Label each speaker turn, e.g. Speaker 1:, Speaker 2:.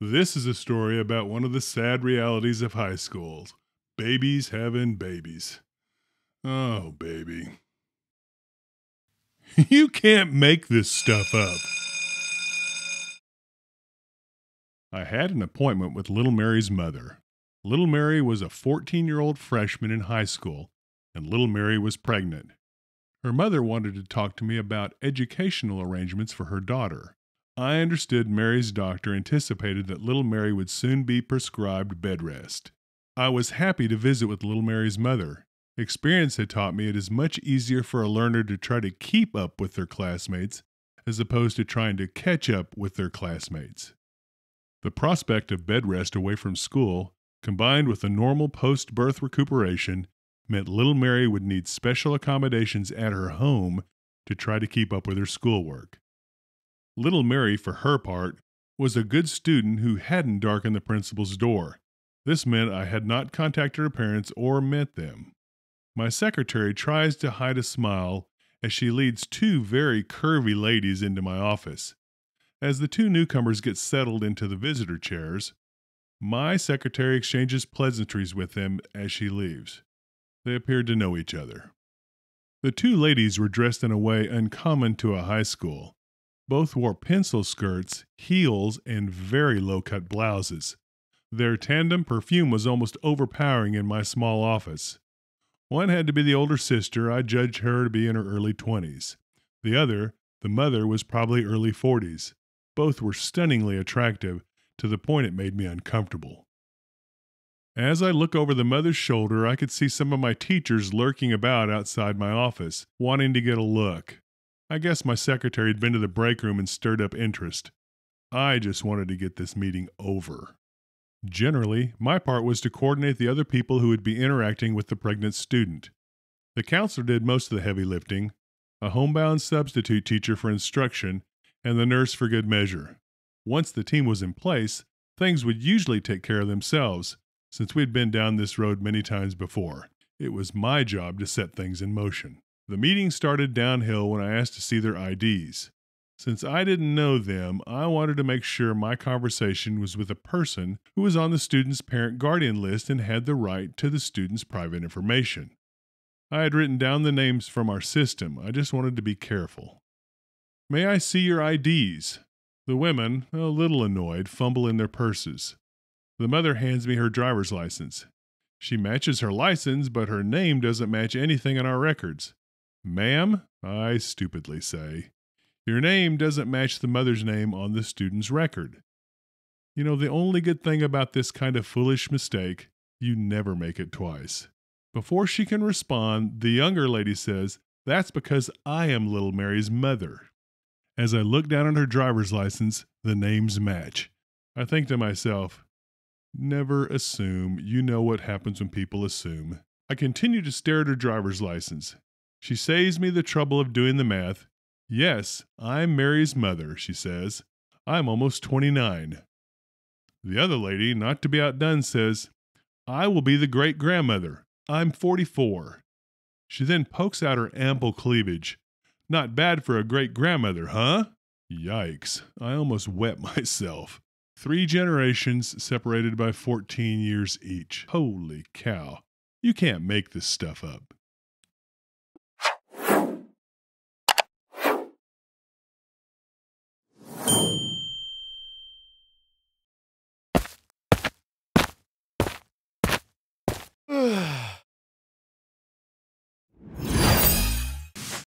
Speaker 1: This is a story about one of the sad realities of high schools babies having babies. Oh, baby. you can't make this stuff up. I had an appointment with little Mary's mother. Little Mary was a 14 year old freshman in high school, and little Mary was pregnant. Her mother wanted to talk to me about educational arrangements for her daughter. I understood Mary's doctor anticipated that little Mary would soon be prescribed bed rest. I was happy to visit with little Mary's mother. Experience had taught me it is much easier for a learner to try to keep up with their classmates as opposed to trying to catch up with their classmates. The prospect of bed rest away from school, combined with a normal post birth recuperation, meant little Mary would need special accommodations at her home to try to keep up with her schoolwork. Little Mary, for her part, was a good student who hadn't darkened the principal's door. This meant I had not contacted her parents or met them. My secretary tries to hide a smile as she leads two very curvy ladies into my office. As the two newcomers get settled into the visitor chairs, my secretary exchanges pleasantries with them as she leaves. They appeared to know each other. The two ladies were dressed in a way uncommon to a high school. Both wore pencil skirts, heels, and very low cut blouses. Their tandem perfume was almost overpowering in my small office. One had to be the older sister, I judged her to be in her early 20s. The other, the mother, was probably early 40s. Both were stunningly attractive, to the point it made me uncomfortable. As I look over the mother's shoulder, I could see some of my teachers lurking about outside my office, wanting to get a look. I guess my secretary had been to the break room and stirred up interest. I just wanted to get this meeting over. Generally, my part was to coordinate the other people who would be interacting with the pregnant student. The counselor did most of the heavy lifting, a homebound substitute teacher for instruction, and the nurse for good measure. Once the team was in place, things would usually take care of themselves, since we'd been down this road many times before. It was my job to set things in motion. The meeting started downhill when I asked to see their IDs. Since I didn't know them, I wanted to make sure my conversation was with a person who was on the student's parent guardian list and had the right to the student's private information. I had written down the names from our system, I just wanted to be careful. May I see your IDs? The women, a little annoyed, fumble in their purses. The mother hands me her driver's license. She matches her license, but her name doesn't match anything in our records. Ma'am, I stupidly say, your name doesn't match the mother's name on the student's record. You know, the only good thing about this kind of foolish mistake, you never make it twice. Before she can respond, the younger lady says, That's because I am little Mary's mother. As I look down at her driver's license, the names match. I think to myself, Never assume. You know what happens when people assume. I continue to stare at her driver's license. She saves me the trouble of doing the math. Yes, I'm Mary's mother, she says. I'm almost 29. The other lady, not to be outdone, says, I will be the great grandmother. I'm 44. She then pokes out her ample cleavage. Not bad for a great grandmother, huh? Yikes, I almost wet myself. Three generations separated by 14 years each. Holy cow. You can't make this stuff up.